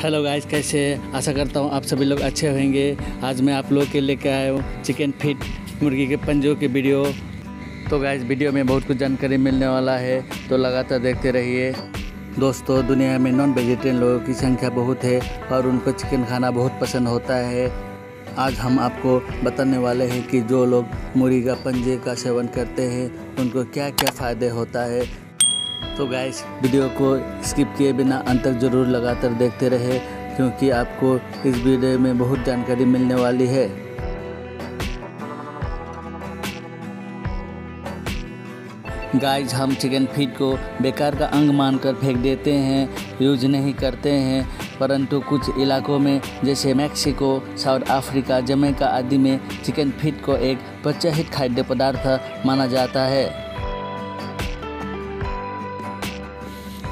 Hello guys कैसे आशा करता हूँ आप सभी लोग अच्छे होंगे। आज मैं आप लोग के लेके आया हूँ चिकन फिट मुर्गी के पंजों की वीडियो तो गाइस वीडियो में बहुत कुछ जानकारी मिलने वाला है तो लगातार देखते रहिए। दोस्तों, दुनिया में नॉन वेजिटेरियन लोगों की संख्या बहुत है और उनको चिकन खाना बहुत पसंद होता है। आज हम आपको बताने वाले हैं कि जो लोग मुर्गी का पंजे का सेवन करते हैं, उनको क्या क्या फ़ायदे होता है तो गाइस वीडियो को स्किप किए बिना अंत तक ज़रूर लगातार देखते रहे, क्योंकि आपको इस वीडियो में बहुत जानकारी मिलने वाली है। गाइस हम चिकन फीट को बेकार का अंग मानकर फेंक देते हैं यूज़ नहीं करते हैं, परंतु कुछ इलाकों में, जैसे मैक्सिको, साउथ अफ्रीका, जमैका आदि में चिकन फीट को एक प्रोत्साहित खाद्य पदार्थ माना जाता है।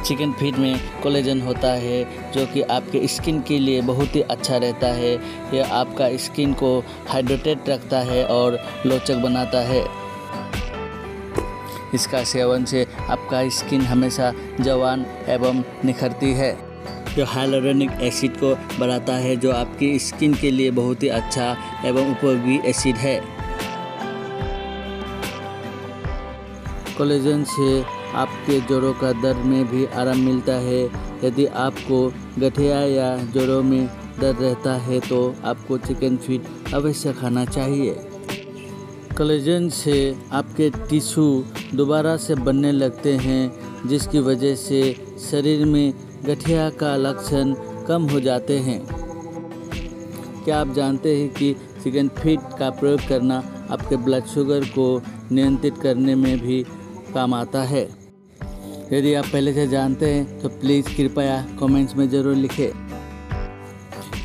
चिकन फ़ीड में कोलेजन होता है, जो कि आपके स्किन के लिए बहुत ही अच्छा रहता है। यह आपका स्किन को हाइड्रेटेड रखता है और लोचक बनाता है। इसका सेवन से आपका स्किन हमेशा जवान एवं निखरती है। यह हाइलोरेनिक एसिड को बढ़ाता है, जो आपकी स्किन के लिए बहुत ही अच्छा एवं उपयोगी एसिड है। कोलेजन से आपके जोड़ों का दर्द में भी आराम मिलता है। यदि आपको गठिया या जोड़ों में दर्द रहता है तो आपको चिकन फीट अवश्य खाना चाहिए। कोलेजन से आपके टिश्यू दोबारा से बनने लगते हैं, जिसकी वजह से शरीर में गठिया का लक्षण कम हो जाते हैं। क्या आप जानते हैं कि चिकन फीट का प्रयोग करना आपके ब्लड शुगर को नियंत्रित करने में भी काम आता है। यदि आप पहले से जानते हैं तो प्लीज़ कृपया कमेंट्स में ज़रूर लिखें।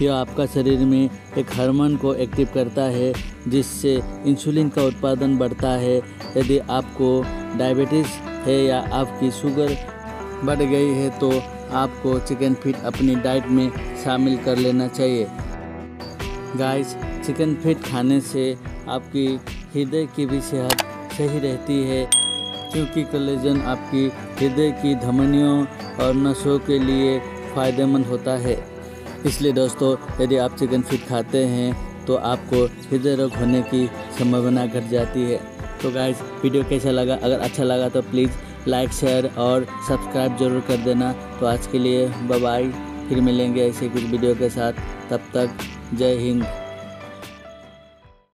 यह आपका शरीर में एक हार्मोन को एक्टिव करता है, जिससे इंसुलिन का उत्पादन बढ़ता है। यदि आपको डायबिटीज़ है या आपकी शुगर बढ़ गई है तो आपको चिकन फीट अपनी डाइट में शामिल कर लेना चाहिए। गाइस चिकन फीट खाने से आपकी हृदय की भी सेहत सही रहती है। क्योंकि कलेजन आपकी हृदय की धमनियों और नसों के लिए फ़ायदेमंद होता है। इसलिए दोस्तों, यदि आप चिकन फीट खाते हैं तो आपको हृदय रोग होने की संभावना घट जाती है। तो गाइज़ वीडियो कैसा लगा? अगर अच्छा लगा तो प्लीज़ लाइक शेयर और सब्सक्राइब ज़रूर कर देना। तो आज के लिए बाय फिर मिलेंगे ऐसे कुछ वीडियो के साथ। तब तक जय हिंद।